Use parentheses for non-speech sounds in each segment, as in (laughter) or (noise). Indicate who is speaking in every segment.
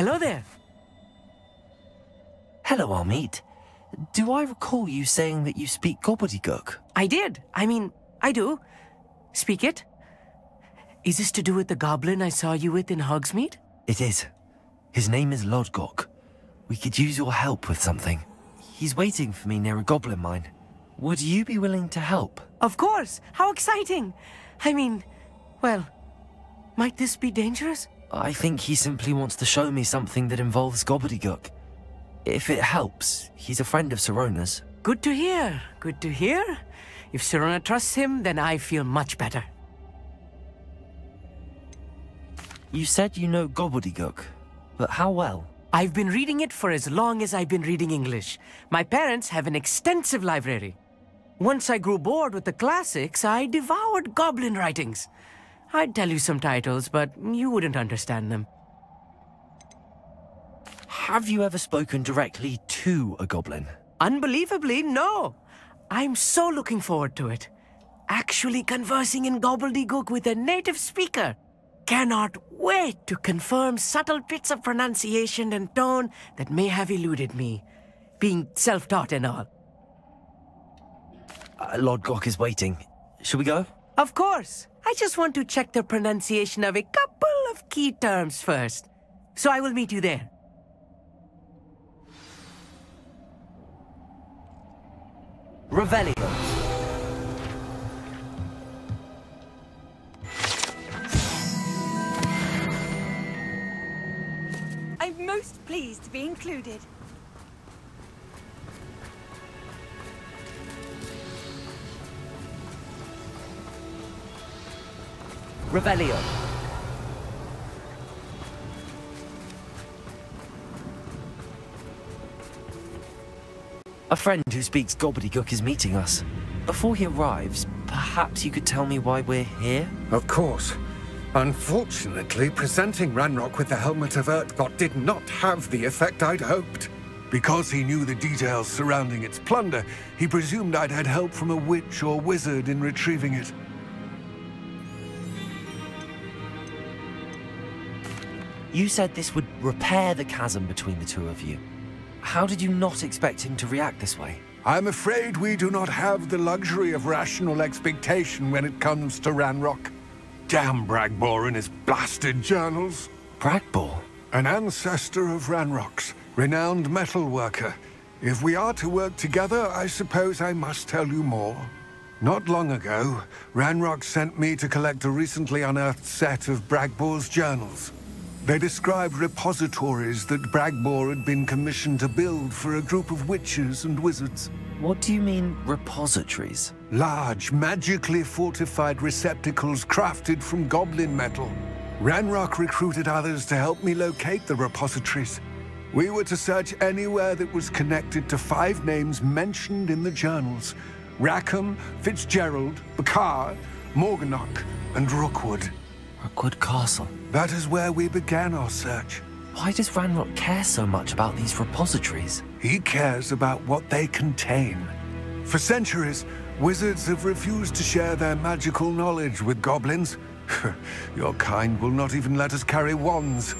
Speaker 1: Hello there.
Speaker 2: Hello, Amit. Do I recall you saying that you speak gobbledygook?
Speaker 1: I did. I mean, I do. Speak it. Is this to do with the goblin I saw you with in Hogsmeade?
Speaker 2: It is. His name is Lodgok. We could use your help with something. He's waiting for me near a goblin mine. Would you be willing to help?
Speaker 1: Of course. How exciting. I mean, well, might this be dangerous?
Speaker 2: I think he simply wants to show me something that involves gobbledygook. If it helps, he's a friend of Sirona's.
Speaker 1: Good to hear. Good to hear. If Sirona trusts him, then I feel much better.
Speaker 2: You said you know gobbledygook, but how well?
Speaker 1: I've been reading it for as long as I've been reading English. My parents have an extensive library. Once I grew bored with the classics, I devoured goblin writings. I'd tell you some titles, but you wouldn't understand them.
Speaker 2: Have you ever spoken directly to a goblin?
Speaker 1: Unbelievably, no. I'm so looking forward to it. Actually conversing in gobbledygook with a native speaker. Cannot wait to confirm subtle bits of pronunciation and tone that may have eluded me, being self-taught and all.
Speaker 2: Uh, Lodgok is waiting. Shall we go?
Speaker 1: Of course. I just want to check the pronunciation of a couple of key terms first. So I will meet you there.
Speaker 2: Revelio.
Speaker 3: I'm most pleased to be included.
Speaker 2: Revelio. A friend who speaks gobbledygook is meeting us. Before he arrives, perhaps you could tell me why we're here?
Speaker 4: Of course. Unfortunately, presenting Ranrock with the Helmet of Urtkot did not have the effect I'd hoped. Because he knew the details surrounding its plunder, he presumed I'd had help from a witch or wizard in retrieving it.
Speaker 2: You said this would repair the chasm between the two of you. How did you not expect him to react this way?
Speaker 4: I'm afraid we do not have the luxury of rational expectation when it comes to Ranrock. Damn Bragbor and his blasted journals.
Speaker 2: Bragbor?
Speaker 4: An ancestor of Ranrock's, renowned metal worker. If we are to work together, I suppose I must tell you more. Not long ago, Ranrock sent me to collect a recently unearthed set of Bragbor's journals. They described repositories that Bragbor had been commissioned to build for a group of witches and wizards.
Speaker 2: What do you mean, repositories?
Speaker 4: Large, magically fortified receptacles crafted from goblin metal. Ranrock recruited others to help me locate the repositories. We were to search anywhere that was connected to five names mentioned in the journals. Rackham, Fitzgerald, Bakar, Morganach, and Rookwood.
Speaker 2: Rookwood Castle.
Speaker 4: That is where we began our search.
Speaker 2: Why does Ranrock care so much about these repositories?
Speaker 4: He cares about what they contain. For centuries, wizards have refused to share their magical knowledge with goblins. (laughs) Your kind will not even let us carry wands.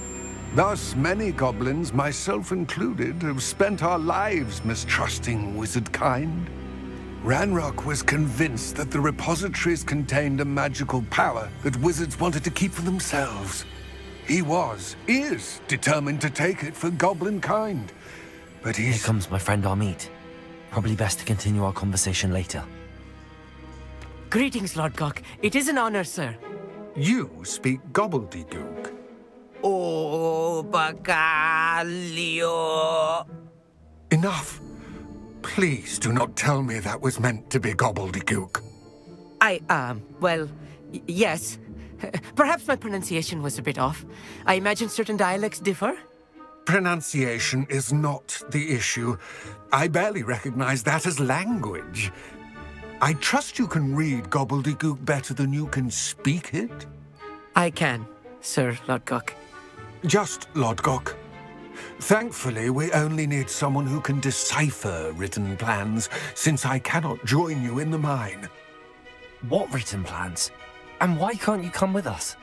Speaker 4: Thus, many goblins, myself included, have spent our lives mistrusting wizard kind. Ranrock was convinced that the repositories contained a magical power that wizards wanted to keep for themselves. He was, is, determined to take it for goblin kind. But he's...
Speaker 2: Here comes my friend Amit. Probably best to continue our conversation later.
Speaker 1: Greetings, Lodgok. It is an honor, sir.
Speaker 4: You speak gobbledygook.
Speaker 1: Oh, Bagalio.
Speaker 4: Enough. Please do not tell me that was meant to be gobbledygook.
Speaker 1: I, um, well, yes. (laughs) Perhaps my pronunciation was a bit off. I imagine certain dialects differ.
Speaker 4: Pronunciation is not the issue. I barely recognize that as language. I trust you can read gobbledygook better than you can speak it?
Speaker 1: I can, Sir Lodgok.
Speaker 4: Just Lodgok. Thankfully, we only need someone who can decipher written plans, since I cannot join you in the mine.
Speaker 2: What written plans? And why can't you come with us?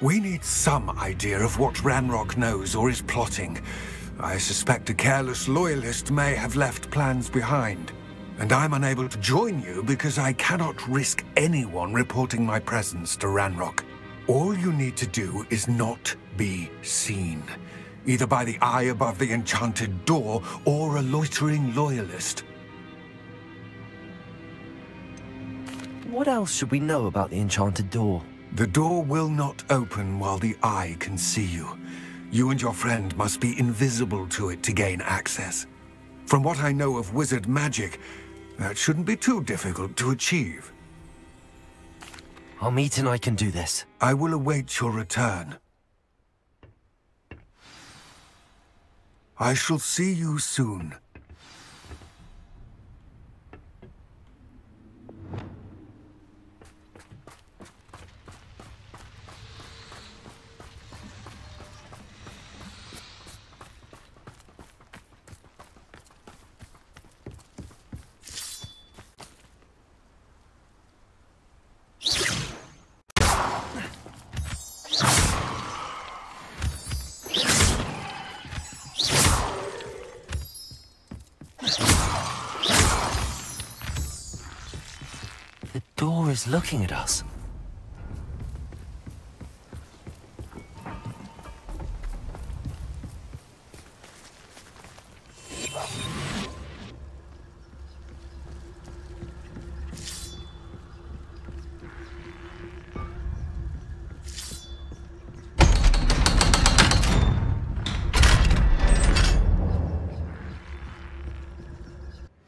Speaker 4: We need some idea of what Ranrock knows or is plotting. I suspect a careless loyalist may have left plans behind. And I'm unable to join you because I cannot risk anyone reporting my presence to Ranrock. All you need to do is not be seen. Either by the eye above the enchanted door, or a loitering loyalist.
Speaker 2: What else should we know about the enchanted door?
Speaker 4: The door will not open while the eye can see you. You and your friend must be invisible to it to gain access. From what I know of wizard magic, that shouldn't be too difficult to achieve.
Speaker 2: Amit and I can do this.
Speaker 4: I will await your return. I shall see you soon.
Speaker 2: Looking at us.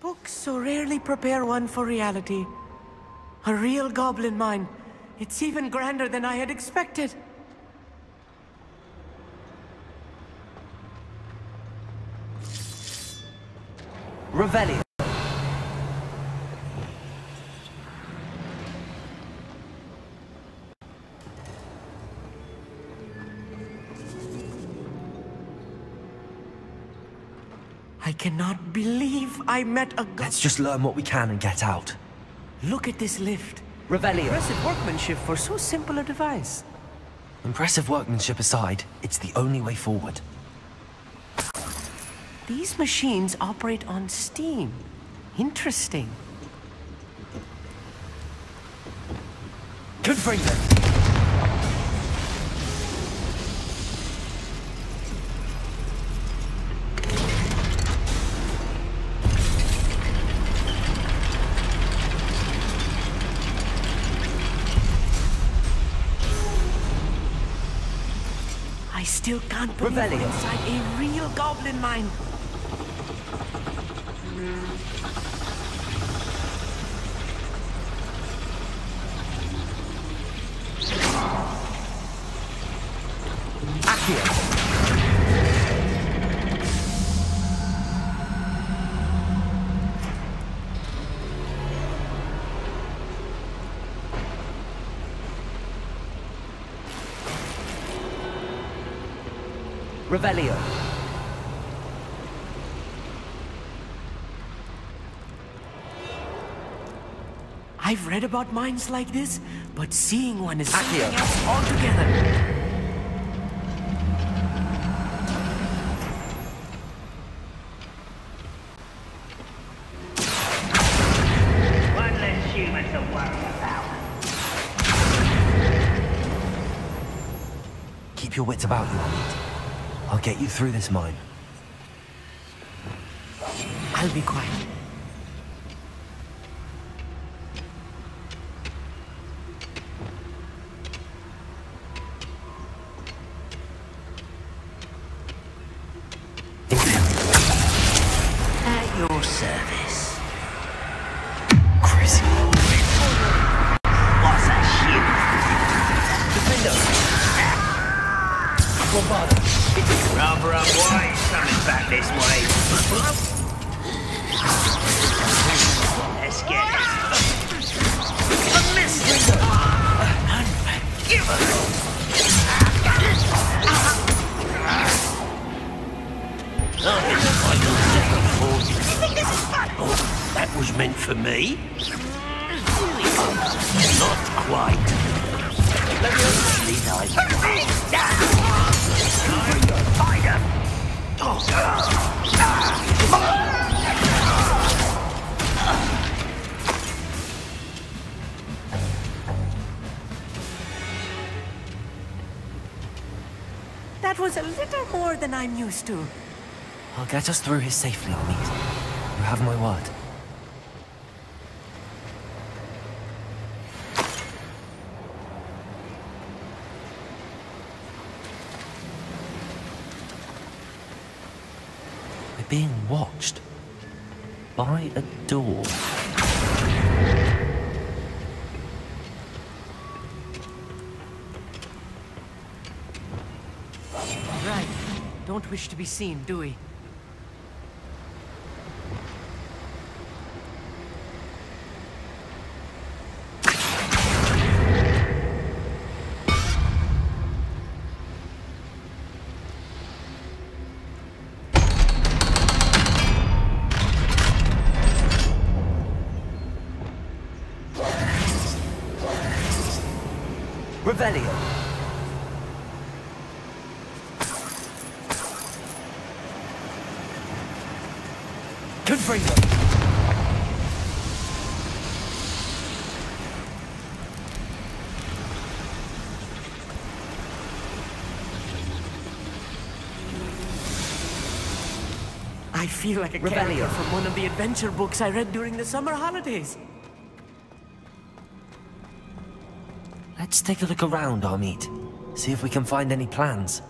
Speaker 1: Books so rarely prepare one for reality. A real goblin mine. It's even grander than I had expected.
Speaker 2: Revelio.
Speaker 1: I cannot believe I met a.
Speaker 2: Let's just learn what we can and get out.
Speaker 1: Look at this lift.
Speaker 2: Revelio.
Speaker 1: Impressive workmanship for so simple a device.
Speaker 2: Impressive workmanship aside, it's the only way forward.
Speaker 1: These machines operate on steam. Interesting.
Speaker 2: Confringo.
Speaker 1: I still can't believe
Speaker 2: Revelio.
Speaker 1: inside a real goblin mine.
Speaker 2: Hmm.
Speaker 1: I've read about mines like this, but seeing one is
Speaker 2: Accio.
Speaker 1: something else altogether.
Speaker 5: One less human to worry about.
Speaker 2: Keep your wits about you, Hamid. I'll get you through this mine.
Speaker 1: I'll be quiet.
Speaker 5: Was
Speaker 1: a little more than I'm used to.
Speaker 2: I'll get us through here safely, Amit. You have my word. We're being watched. By a door.
Speaker 1: Wish to be seen, do we?
Speaker 2: Revelio. Confringo.
Speaker 1: I feel like a character from one of the adventure books I read during the summer holidays.
Speaker 2: Let's take a look around, Amit. See if we can find any plans.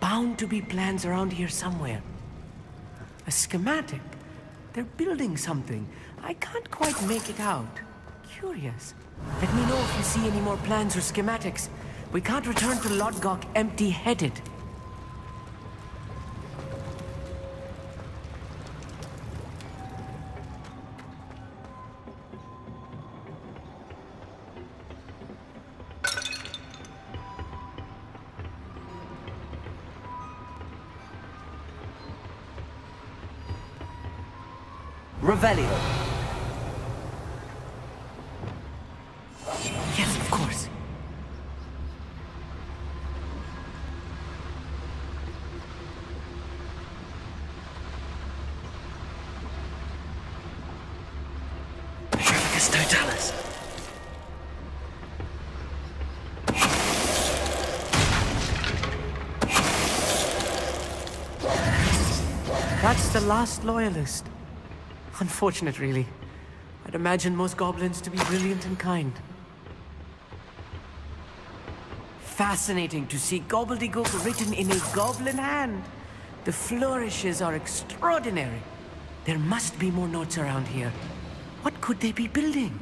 Speaker 1: Bound to be plans around here somewhere. A schematic. They're building something. I can't quite make it out. Curious. Let me know if you see any more plans or schematics. We can't return to Lodgok empty-headed.
Speaker 2: Revelio.
Speaker 1: Yes, of course.
Speaker 2: Totalus.
Speaker 1: That's the last loyalist. Unfortunate, really. I'd imagine most goblins to be brilliant and kind. Fascinating to see gobbledygook written in a goblin hand. The flourishes are extraordinary. There must be more notes around here. What could they be building?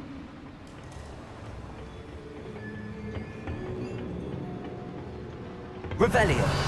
Speaker 2: Revelio.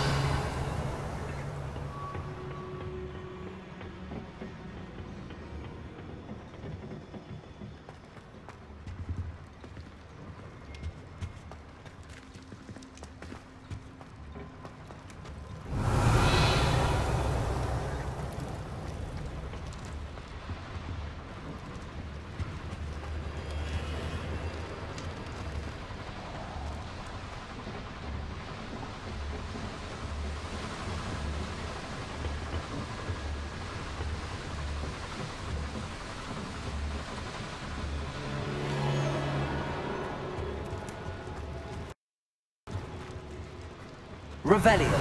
Speaker 2: Revelio.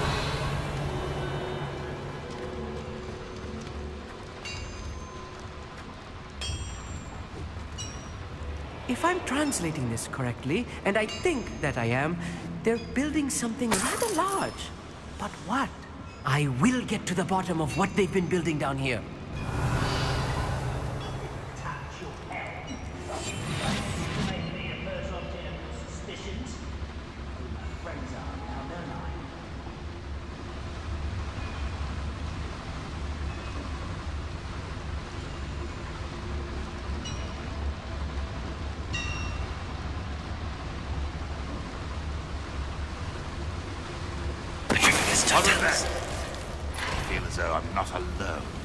Speaker 1: If I'm translating this correctly, and I think that I am, they're building something rather large. But what? I will get to the bottom of what they've been building down here.
Speaker 5: I feel as though I'm not alone.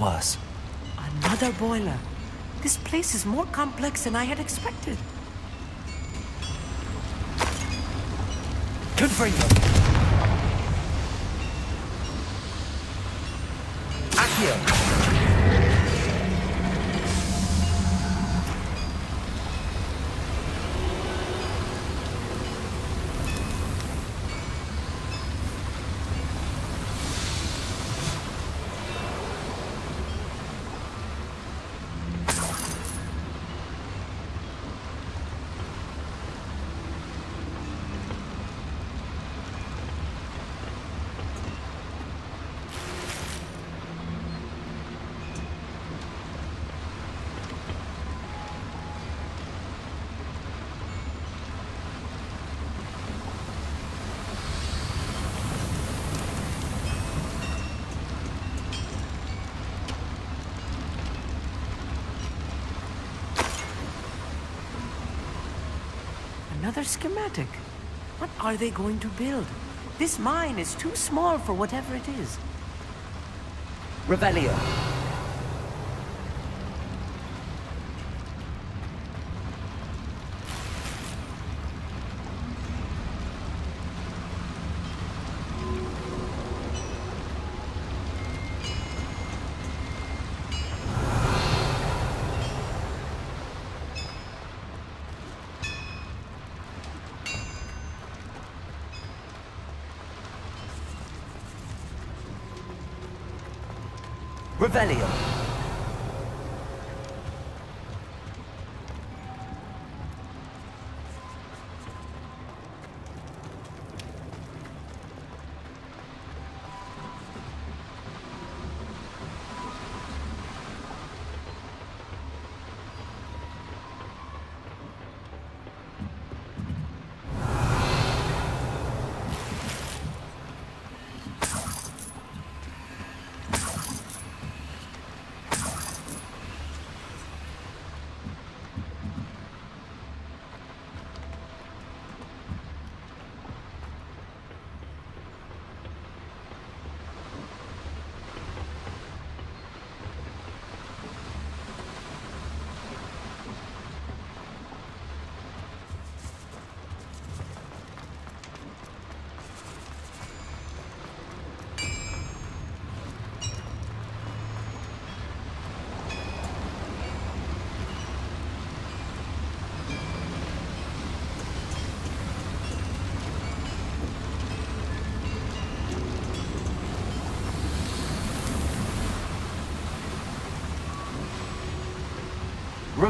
Speaker 2: Worse.
Speaker 1: Another boiler. This place is more complex than I had expected.
Speaker 2: Confringo! Accio!
Speaker 1: Another schematic. What are they going to build? This mine is too small for whatever it is.
Speaker 2: Revelio. Revelio.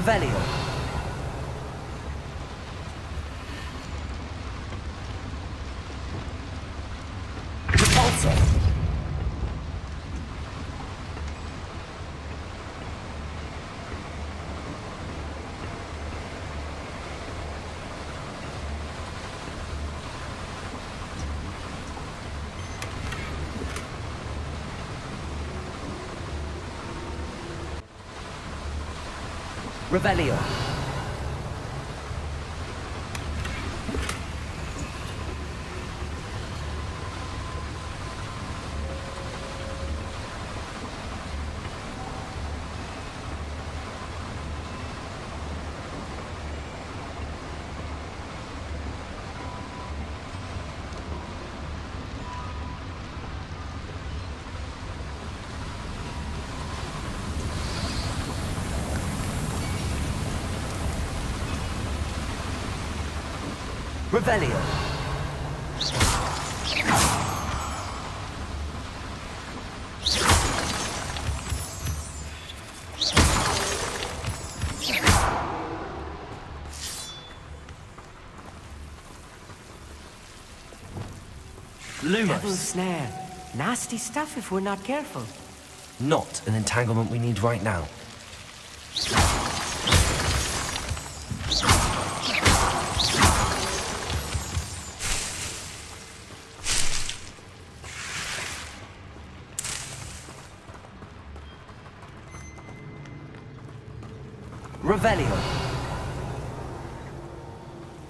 Speaker 2: Revelio. rebellion. Revelio.
Speaker 6: Lumos.
Speaker 1: snare. Nasty stuff if we're not careful.
Speaker 6: Not an entanglement we need right now. Revelio.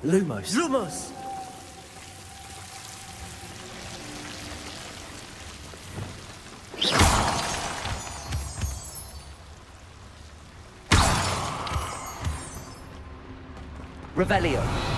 Speaker 6: Lumos.
Speaker 1: Lumos!
Speaker 6: Revelio.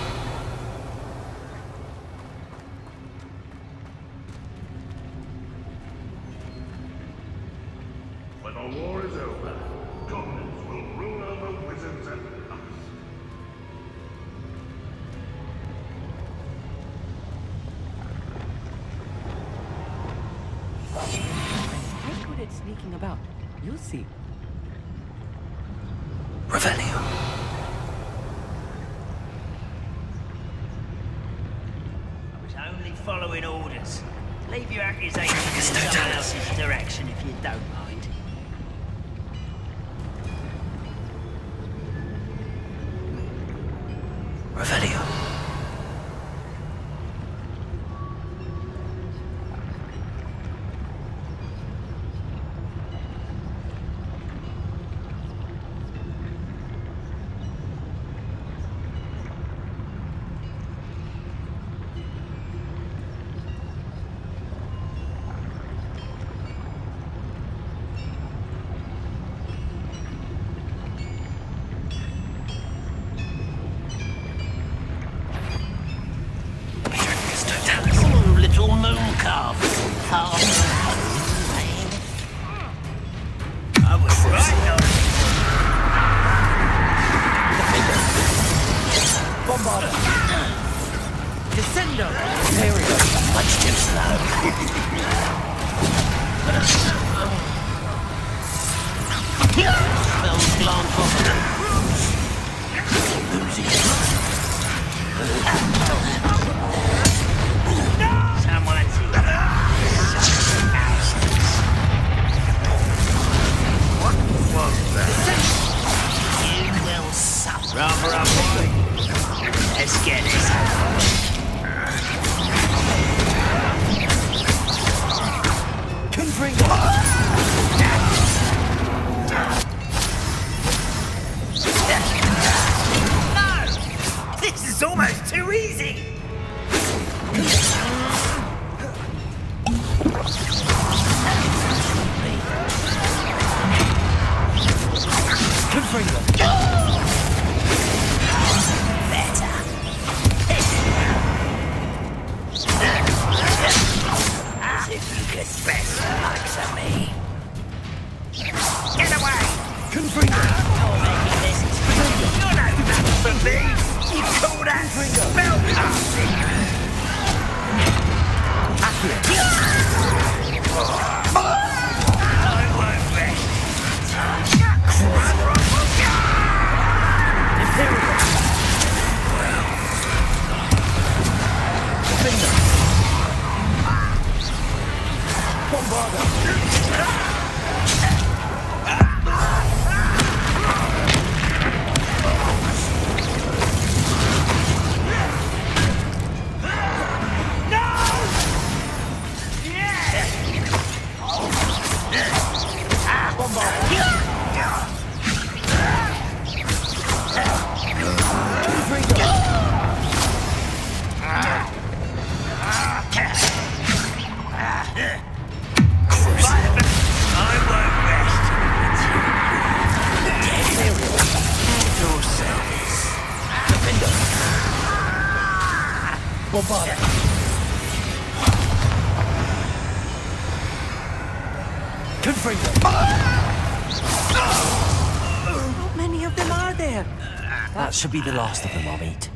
Speaker 6: be the last of them I'll meet.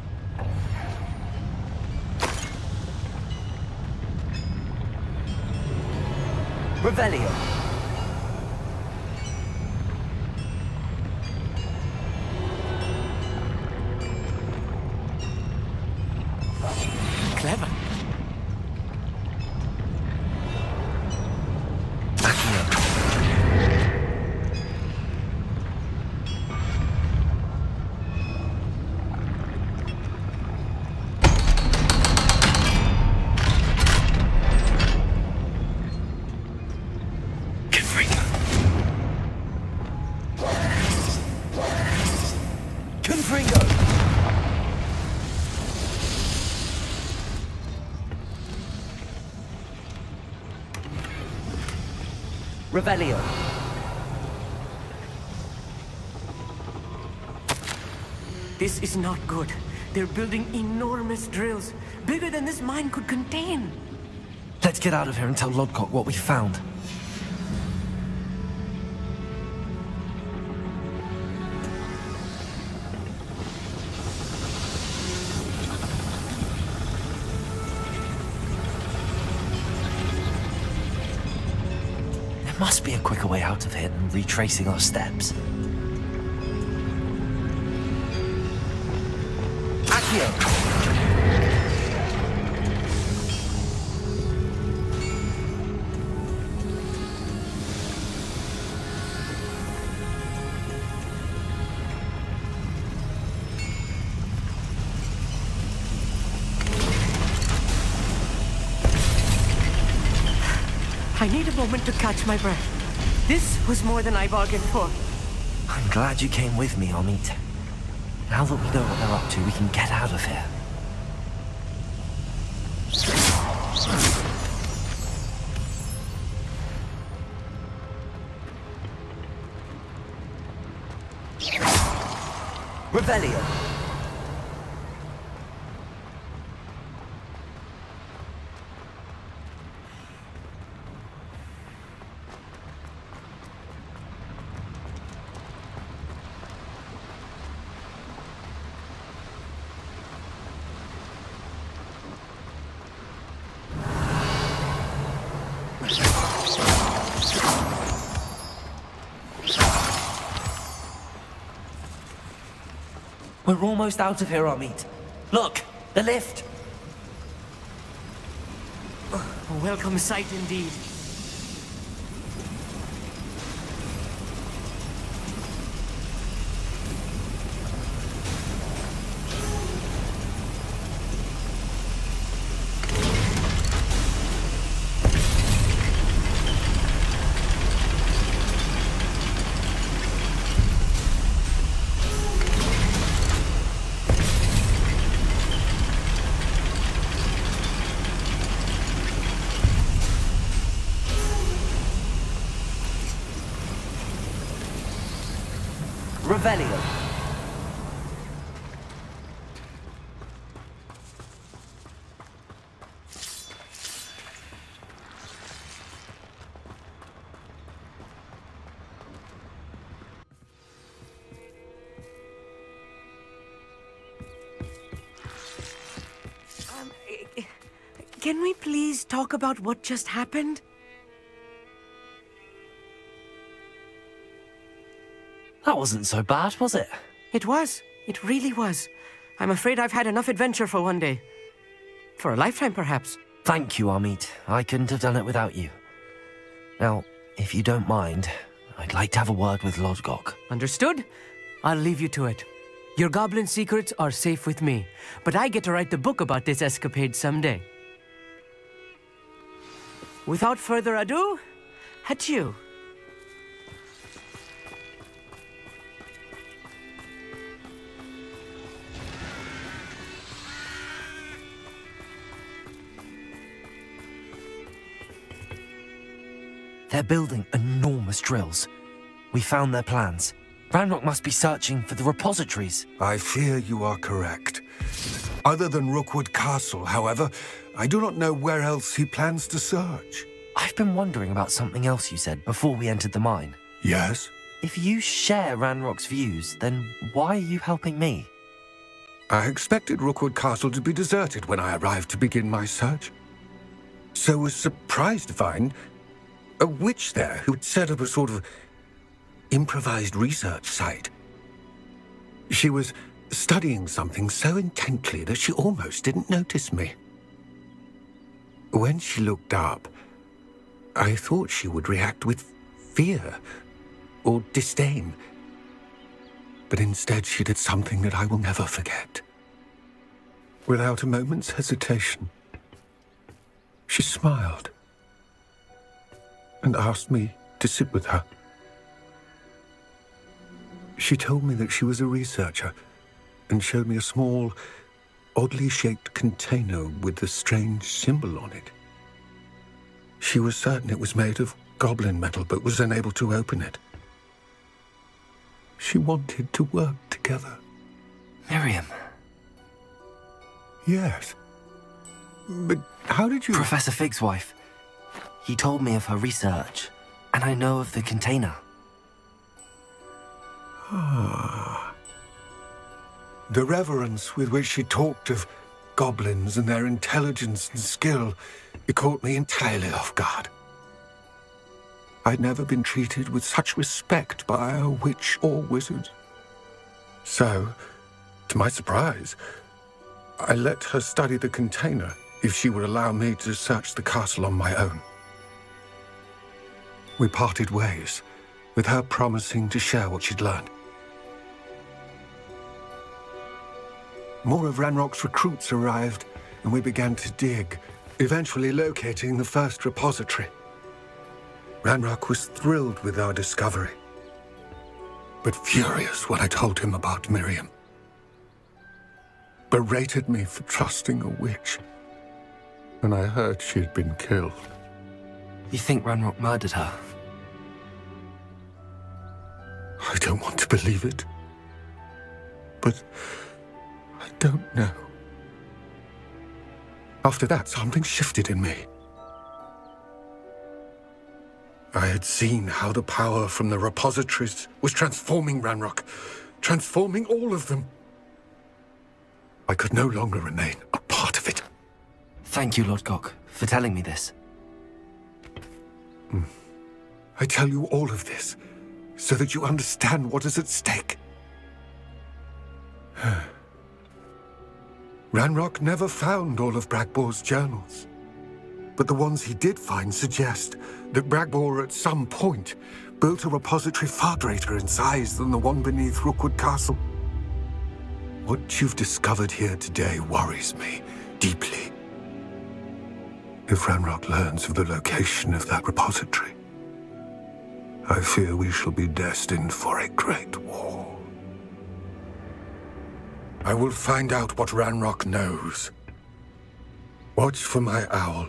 Speaker 2: Revelio. Revelio.
Speaker 1: This is not good. They're building enormous drills, bigger than this mine could contain.
Speaker 2: Let's get out of here and tell Lodgok what we found. There must be a quicker way out of here than retracing our steps. Accio!
Speaker 1: To catch my breath. This was more than I bargained for.
Speaker 2: I'm glad you came with me, Amit. Now that we know what they're up to, we can get out of here. Revelio. We're almost out of here, Amit. Look, the lift.
Speaker 1: A welcome sight indeed. Um, eh, Can we please talk about what just happened?
Speaker 2: That wasn't so bad, was it?
Speaker 1: It was. It really was. I'm afraid I've had enough adventure for one day. For a lifetime, perhaps.
Speaker 2: Thank you, Amit. I couldn't have done it without you. Now, if you don't mind, I'd like to have a word with Lodgok.
Speaker 1: Understood? I'll leave you to it. Your goblin secrets are safe with me, but I get to write the book about this escapade someday. Without further ado, adieu.
Speaker 2: They're building enormous drills. We found their plans. Ranrock must be searching for the repositories.
Speaker 4: I fear you are correct. Other than Rookwood Castle, however, I do not know where else he plans to search.
Speaker 2: I've been wondering about something else you said before we entered the mine.
Speaker 4: Yes?
Speaker 2: If you share Ranrock's views, then why are you helping me?
Speaker 4: I expected Rookwood Castle to be deserted when I arrived to begin my search. So was surprised to find a witch there who'd set up a sort of improvised research site. She was studying something so intently that she almost didn't notice me. When she looked up, I thought she would react with fear or disdain. But instead, she did something that I will never forget. Without a moment's hesitation, she smiled and asked me to sit with her. She told me that she was a researcher and showed me a small, oddly shaped container with a strange symbol on it. She was certain it was made of goblin metal, but was unable to open it. She wanted to work together.
Speaker 2: Miriam.
Speaker 4: Yes. But how did you...
Speaker 2: Professor Fig's wife. He told me of her research, and I know of the container. (sighs)
Speaker 4: The reverence with which she talked of goblins and their intelligence and skill, it caught me entirely off guard. I'd never been treated with such respect by a witch or wizard. So, to my surprise, I let her study the container if she would allow me to search the castle on my own. We parted ways, with her promising to share what she'd learned. More of Ranrock's recruits arrived, and we began to dig, eventually locating the first repository. Ranrock was thrilled with our discovery, but furious when I told him about Miriam. Berated me for trusting a witch, and I heard she had been killed.
Speaker 2: You think Ranrock murdered her?
Speaker 4: I don't want to believe it, but I don't know. After that, something shifted in me. I had seen how the power from the repositories was transforming Ranrock, transforming all of them. I could no longer remain a part of it.
Speaker 2: Thank you, Lodgok, for telling me this.
Speaker 4: I tell you all of this so that you understand what is at stake. (sighs) Ranrock never found all of Bragbor's journals. But the ones he did find suggest that Bragbor at some point built a repository far greater in size than the one beneath Rookwood Castle. What you've discovered here today worries me deeply. If Ranrock learns of the location of that repository, I fear we shall be destined for a great war. I will find out what Ranrock knows. Watch for my owl